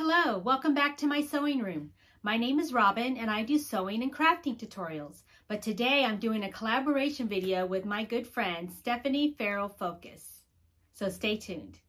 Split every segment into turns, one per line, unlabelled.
Hello, welcome back to my sewing room. My name is Robyn and I do sewing and crafting tutorials. But today I'm doing a collaboration video with my good friend Stephanie Farrell Focus. So stay tuned.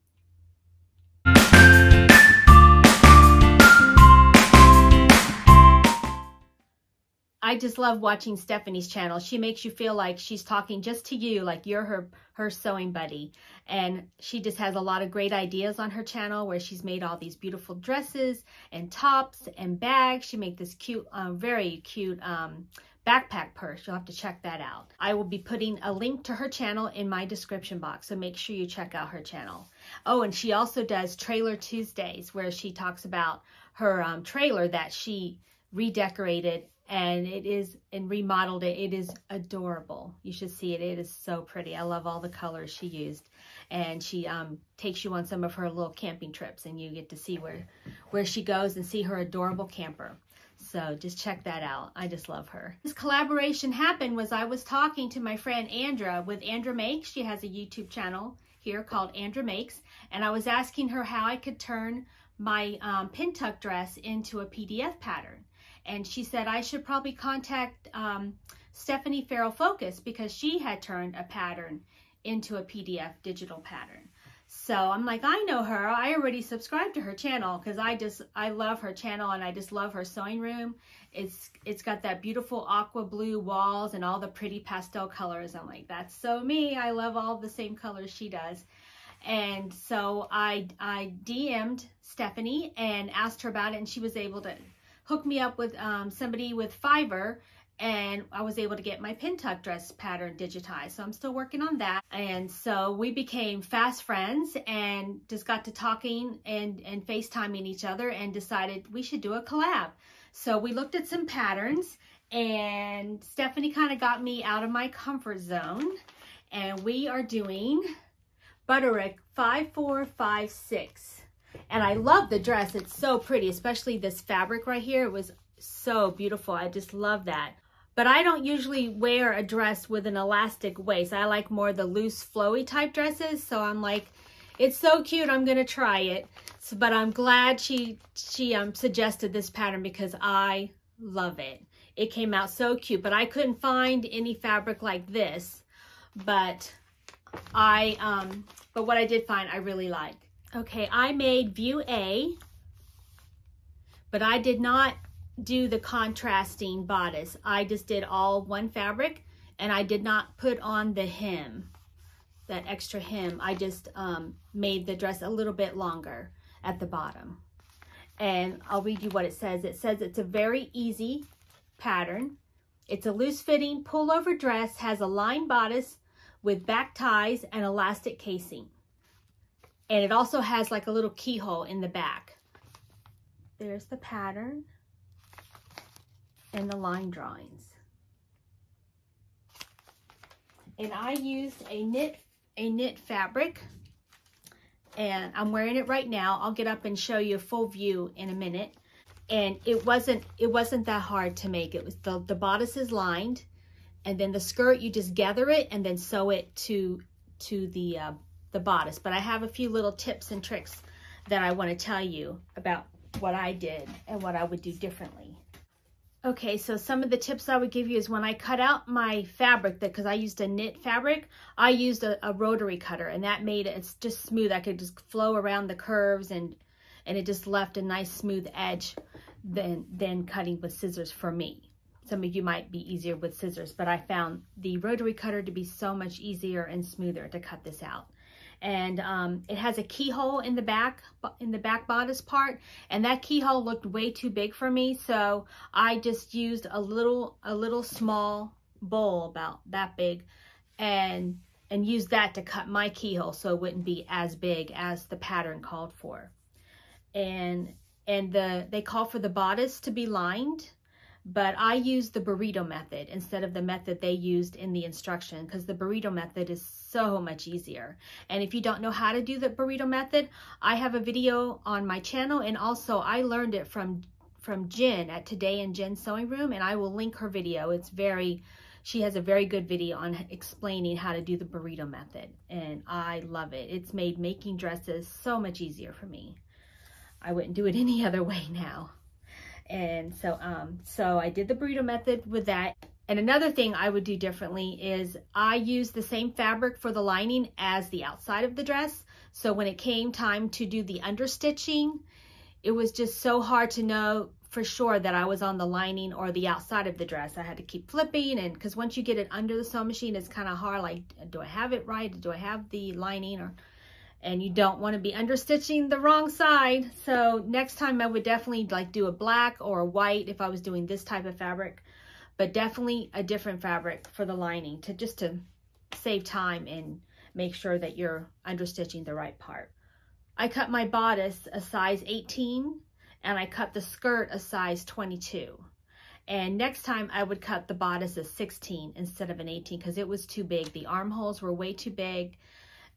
I just love watching Stephanie's channel. She makes you feel like she's talking just to you, like you're her, her sewing buddy. And she just has a lot of great ideas on her channel where she's made all these beautiful dresses and tops and bags. She made this cute, uh, very cute um, backpack purse. You'll have to check that out. I will be putting a link to her channel in my description box, so make sure you check out her channel. Oh, and she also does Trailer Tuesdays where she talks about her um, trailer that she redecorated and it is and remodeled it. It is adorable. You should see it. It is so pretty. I love all the colors she used. And she um, takes you on some of her little camping trips and you get to see where, where she goes and see her adorable camper. So just check that out. I just love her. This collaboration happened was I was talking to my friend Andra with Andra Makes. She has a YouTube channel here called Andra Makes. And I was asking her how I could turn my um, pin tuck dress into a PDF pattern and she said I should probably contact um, Stephanie Farrell Focus because she had turned a pattern into a PDF digital pattern. So I'm like, I know her. I already subscribed to her channel because I just, I love her channel and I just love her sewing room. It's, it's got that beautiful aqua blue walls and all the pretty pastel colors. I'm like, that's so me. I love all the same colors she does. And so I, I DM'd Stephanie and asked her about it and she was able to hooked me up with um, somebody with Fiverr and I was able to get my pin tuck dress pattern digitized. So I'm still working on that. And so we became fast friends and just got to talking and, and FaceTiming each other and decided we should do a collab. So we looked at some patterns and Stephanie kind of got me out of my comfort zone and we are doing Butterick 5456. And I love the dress. It's so pretty, especially this fabric right here. It was so beautiful. I just love that. But I don't usually wear a dress with an elastic waist. I like more the loose, flowy type dresses. So I'm like, it's so cute. I'm going to try it. So, but I'm glad she, she um, suggested this pattern because I love it. It came out so cute, but I couldn't find any fabric like this. But I, um, but what I did find, I really like. Okay, I made view A, but I did not do the contrasting bodice. I just did all one fabric and I did not put on the hem, that extra hem. I just um, made the dress a little bit longer at the bottom. And I'll read you what it says. It says it's a very easy pattern. It's a loose fitting pullover dress, has a lined bodice with back ties and elastic casing. And it also has like a little keyhole in the back. There's the pattern and the line drawings. And I used a knit, a knit fabric and I'm wearing it right now. I'll get up and show you a full view in a minute. And it wasn't, it wasn't that hard to make. It was the, the bodice is lined and then the skirt, you just gather it and then sew it to, to the uh, the bodice, but I have a few little tips and tricks that I want to tell you about what I did and what I would do differently. Okay, so some of the tips I would give you is when I cut out my fabric, because I used a knit fabric, I used a, a, rotary cutter, and that made it, just smooth. I could just flow around the curves, and and it just left a nice smooth edge than, than cutting with scissors for me. Some of you might be easier with scissors, but I found the rotary cutter to be so much easier and smoother to cut this out and um, it has a keyhole in the back in the back bodice part and that keyhole looked way too big for me so I just used a little a little small bowl about that big and and used that to cut my keyhole so it wouldn't be as big as the pattern called for. And and the they call for the bodice to be lined but I used the burrito method instead of the method they used in the instruction because the burrito method is so much easier. And if you don't know how to do the burrito method, I have a video on my channel and also I learned it from from Jen at Today in Jen Sewing Room and I will link her video. It's very, she has a very good video on explaining how to do the burrito method and I love it. It's made making dresses so much easier for me. I wouldn't do it any other way now. And so, um, so I did the burrito method with that. And another thing I would do differently is I use the same fabric for the lining as the outside of the dress. So when it came time to do the understitching, it was just so hard to know for sure that I was on the lining or the outside of the dress. I had to keep flipping and because once you get it under the sewing machine, it's kind of hard. Like, do I have it right? Do I have the lining or, and you don't want to be understitching the wrong side. So next time I would definitely like do a black or a white if I was doing this type of fabric, but definitely a different fabric for the lining to just to save time and make sure that you're understitching the right part. I cut my bodice a size 18 and I cut the skirt a size 22. And next time I would cut the bodice a 16 instead of an 18 because it was too big. The armholes were way too big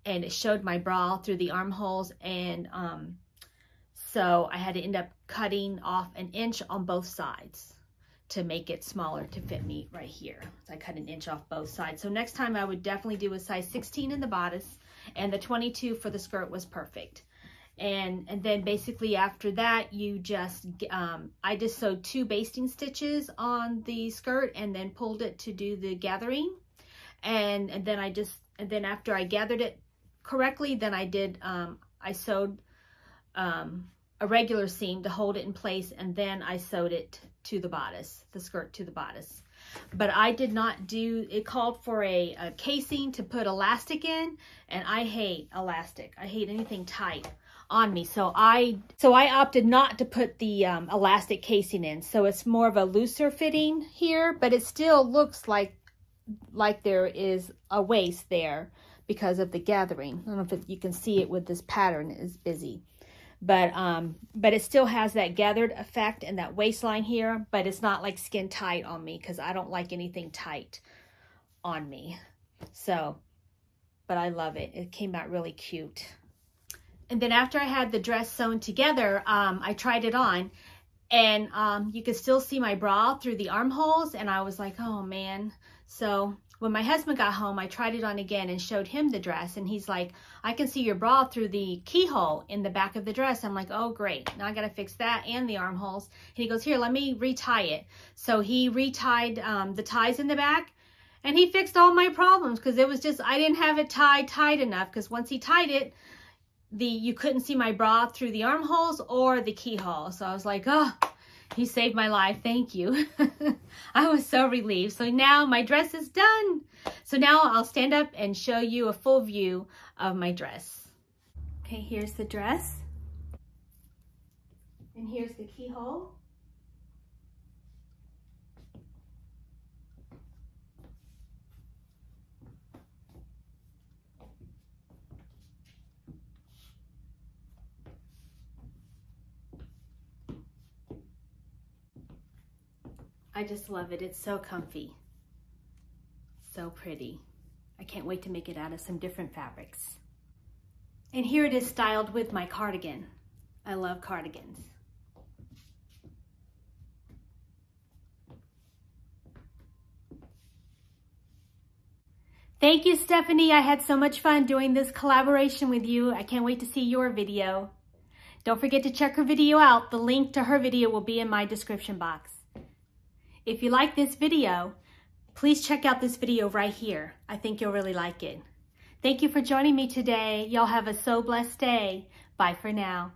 and it showed my bra through the armholes. And um, so I had to end up cutting off an inch on both sides to make it smaller to fit me right here. So I cut an inch off both sides. So next time I would definitely do a size 16 in the bodice and the 22 for the skirt was perfect and and then basically after that you just um, I just sewed two basting stitches on the skirt and then pulled it to do the gathering and and then I just and then after I gathered it correctly then I did um, I sewed um, a regular seam to hold it in place and then I sewed it to the bodice the skirt to the bodice but I did not do, it called for a, a, casing to put elastic in, and I hate elastic. I hate anything tight on me. So I so I opted not to put the um, elastic casing in. So it's more of a looser fitting here, but it still looks like like there is a waist there because of the gathering. I don't know if it, you can see it with this pattern is busy. But um, but it still has that gathered effect and that waistline here, but it's not like skin tight on me because I don't like anything tight on me. So, but I love it. It came out really cute. And then after I had the dress sewn together, um, I tried it on and um, you could still see my bra through the armholes. And I was like, oh man. So when my husband got home, I tried it on again and showed him the dress. And he's like, I can see your bra through the keyhole in the back of the dress. I'm like, oh, great. Now I got to fix that and the armholes. And he goes, here, let me retie it. So he retied um, the ties in the back and he fixed all my problems because it was just, I didn't have it tied tight enough because once he tied it, the you couldn't see my bra through the armholes or the keyhole. So I was like, oh, he saved my life. Thank you. I was so relieved. So now my dress is done. So now I'll stand up and show you a full view of my dress. Okay, here's the dress. And here's the keyhole. I just love it. It's so comfy. So pretty. I can't wait to make it out of some different fabrics. And here it is styled with my cardigan. I love cardigans. Thank you, Stephanie. I had so much fun doing this collaboration with you. I can't wait to see your video. Don't forget to check her video out. The link to her video will be in my description box. If you like this video, please check out this video right here. I think you'll really like it. Thank you for joining me today. Y'all have a so blessed day. Bye for now.